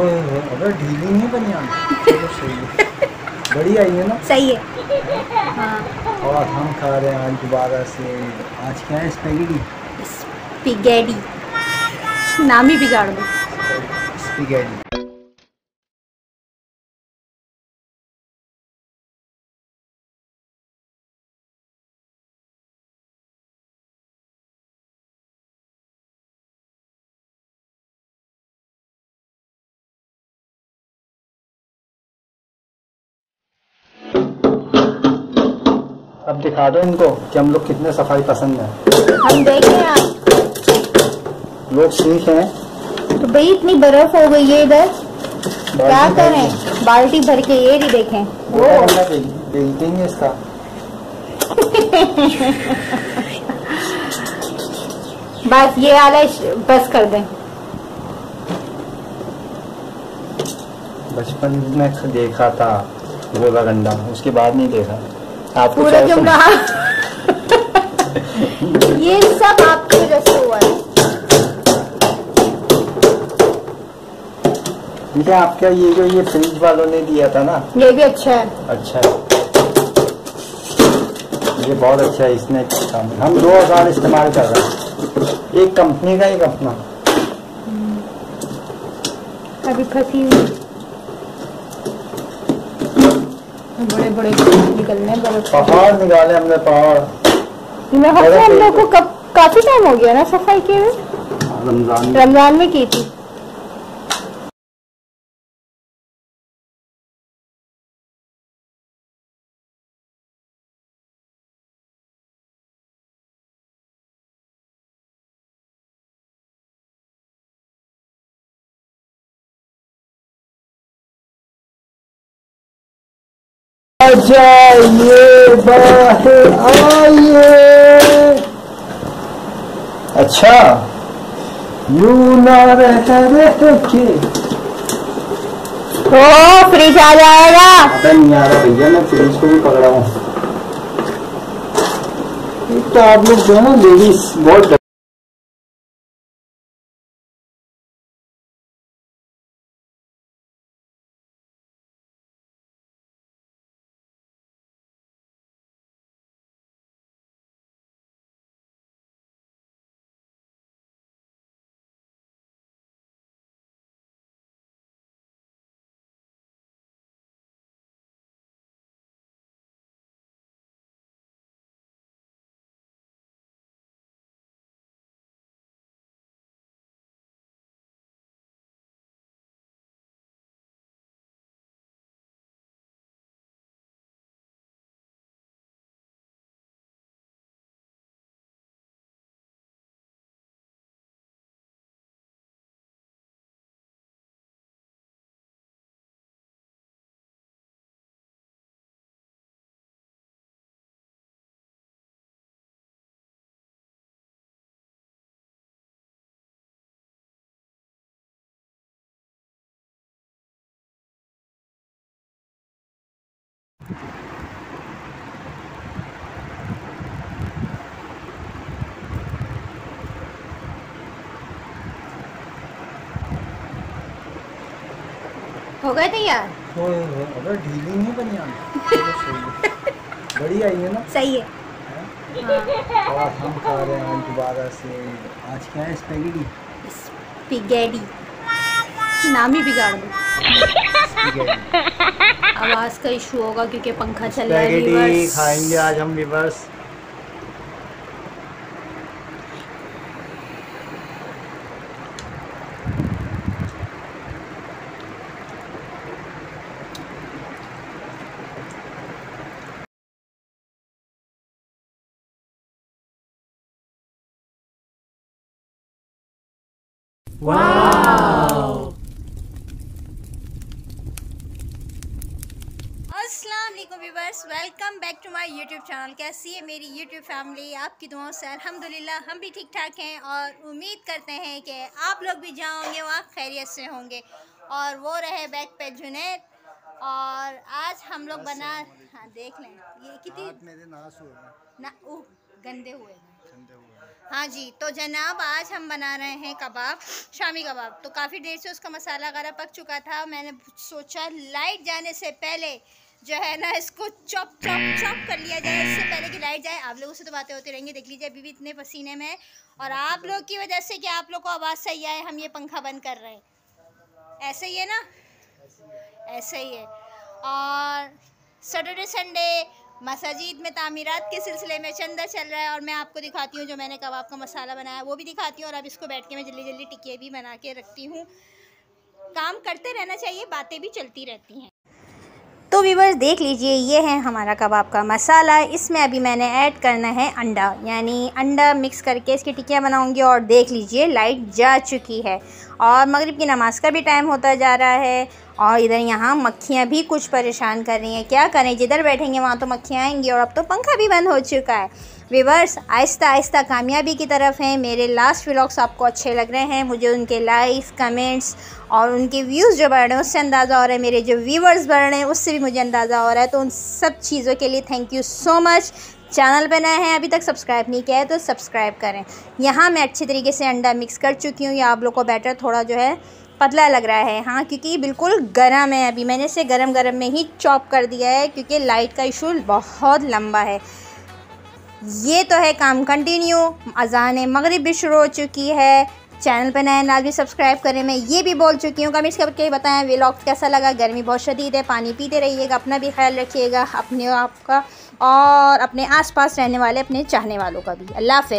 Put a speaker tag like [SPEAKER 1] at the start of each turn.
[SPEAKER 1] ओए अबे ढीली नहीं बनी चलो बढ़िया बड़ी आई है। ना?
[SPEAKER 2] सही है। हाँ।
[SPEAKER 1] और हम खा रहे हैं आज दोबारा से। आज क्या है स्पेगेटी
[SPEAKER 2] स्पेगेटी नाम ही बिगाड़ दो।
[SPEAKER 1] स्पेगेटी अब दिखा दो इनको कि हम लोग कितने सफ़ाई पसंद है।
[SPEAKER 2] हम देखें आप।
[SPEAKER 1] लोग सीख हैं।
[SPEAKER 2] तो भाई इतनी बर्फ़ हो गई है इधर। क्या करें? बाल्टी भर के ये भी देखें।
[SPEAKER 1] वो बेच देंगे इसका।
[SPEAKER 2] बस ये आला बस कर दें।
[SPEAKER 1] बचपन में देखा था गोला गंडा उसके बाद नहीं देखा। आपको
[SPEAKER 2] पूरा
[SPEAKER 1] क्यों
[SPEAKER 2] कहा? ये सब आपकी वजह से हुआ है।
[SPEAKER 1] है आपका ये जो ये फ्रिज वालों ने दिया था ना?
[SPEAKER 2] ये भी अच्छा है।
[SPEAKER 1] अच्छा है। ये बहुत अच्छा है इसने काम हम दो हज़ार इस्तेमाल कर रहे हैं। एक कंपनी का एक अपना।
[SPEAKER 2] अभी फंसी हुई। बड़े बड़े निकलने
[SPEAKER 1] पहाड़ निकाले हमने पहाड़।
[SPEAKER 2] हम लोग को कब काफ़ी टाइम हो गया ना सफ़ाई के
[SPEAKER 1] रमज़ान
[SPEAKER 2] रमज़ान में की थी।
[SPEAKER 1] जाइए बाहर आइए। अच्छा यू ना रहता रहते के।
[SPEAKER 2] ओ फ्रिज आ जाएगा।
[SPEAKER 1] पता नहीं आ रहा भैया मैं फ्रिज को भी पकड़ा हूँ। तो आप लोग जो है ना लेडीज़ बहुत
[SPEAKER 2] हो गए तैयार?
[SPEAKER 1] होए, अबे ढीली नहीं बनी है। बड़ी आई है ना?
[SPEAKER 2] सही है। हाँ।
[SPEAKER 1] और हम खा रहे हैं आज दोबारा से। आज क्या है स्पेगेटी
[SPEAKER 2] स्पिगेडी नाम ही बिगाड़ दो।
[SPEAKER 1] स्पेगेटी
[SPEAKER 2] आवाज़ का इशू होगा क्योंकि पंखा चल रहा है
[SPEAKER 1] खाएँगे आज हम रिवर्स
[SPEAKER 2] अस्सलाम वालेकुम viewers welcome back to my YouTube channel कैसी है मेरी यूट्यूब फैमिली आपकी दुआओं से अल्हम्दुलिल्लाह हम भी ठीक ठाक हैं और उम्मीद करते हैं कि आप लोग भी जहाँ होंगे वहाँ खैरियत से होंगे। और वो रहे बैक पे जुनैद और आज हम लोग बना हाँ देख लें। ये कितनी
[SPEAKER 1] हैं,
[SPEAKER 2] ना ओह गंदे हुए
[SPEAKER 1] हुए हैं।
[SPEAKER 2] हाँ जी तो जनाब आज हम बना रहे हैं कबाब शामी कबाब। तो काफ़ी देर से उसका मसाला वगैरह पक चुका था। मैंने सोचा लाइट जाने से पहले जो है ना, इसको चॉप चॉप चॉप कर लिया जाए। इससे पहले कि लाइट जाए, आप लोगों से तो बातें होती रहेंगी। देख लीजिए, अभी भी इतने पसीने में और आप लोग की वजह से कि आप लोग को आवाज़ सही आए, हम ये पंखा बंद कर रहे हैं। ऐसे ही है ना? ऐसे ही है। और सैटरडे संडे मसाजिद में तामीरत के सिलसिले में चंदा चल रहा है। और मैं आपको दिखाती हूँ जो मैंने कबाब का मसाला बनाया, वो भी दिखाती हूँ। और अब इसको बैठ के मैं जल्दी जल्दी टिक्के भी बना के रखती हूँ। काम करते रहना चाहिए, बातें भी चलती रहती हैं। तो वीवर्स देख लीजिए, ये है हमारा कबाब का मसाला। इसमें अभी मैंने ऐड करना है अंडा। यानी अंडा मिक्स करके इसकी टिकियाँ बनाऊँगी और देख लीजिए लाइट जा चुकी है। और मगरिब की नमाज़ का भी टाइम होता जा रहा है। और इधर यहाँ मक्खियाँ भी कुछ परेशान कर रही हैं। क्या करें? जिधर बैठेंगे वहाँ तो मक्खियाँ आएँगी और अब तो पंखा भी बंद हो चुका है। विवर्स आहिस्ता आहिस्ता कामयाबी की तरफ़ हैं। मेरे लास्ट व्लॉग्स आपको अच्छे लग रहे हैं। मुझे उनके लाइक्स कमेंट्स और उनके व्यूज़ जो बढ़ रहे हैं, उससे अंदाज़ा हो रहा है। मेरे जो व्यूवर्स बढ़ रहे हैं, उससे भी मुझे अंदाज़ा हो रहा है। तो उन सब चीज़ों के लिए thank you so much channel पर नए हैं, अभी तक सब्सक्राइब नहीं किया है तो सब्सक्राइब करें। यहाँ मैं अच्छे तरीके से अंडा मिक्स कर चुकी हूँ। या आप लोग को बैटर थोड़ा जो है पतला लग रहा है। हाँ क्योंकि बिल्कुल गर्म है अभी। मैंने इसे गरम गरम में ही चॉप कर दिया है, क्योंकि लाइट का इशू बहुत लंबा है। ये तो है काम कंटिन्यू। अजान मगरब भी शुरू हो चुकी है। चैनल पर नए नाल भी सब्सक्राइब करें। मैं ये भी बोल चुकी हूँ, कमेंट्स करके बताएँ व्लॉग कैसा लगा? गर्मी बहुत शदीद है, पानी पीते रहिएगा, अपना भी ख्याल रखिएगा, अपने आपका और अपने आसपास रहने वाले, अपने चाहने वालों का भी। अल्लाह हाफ़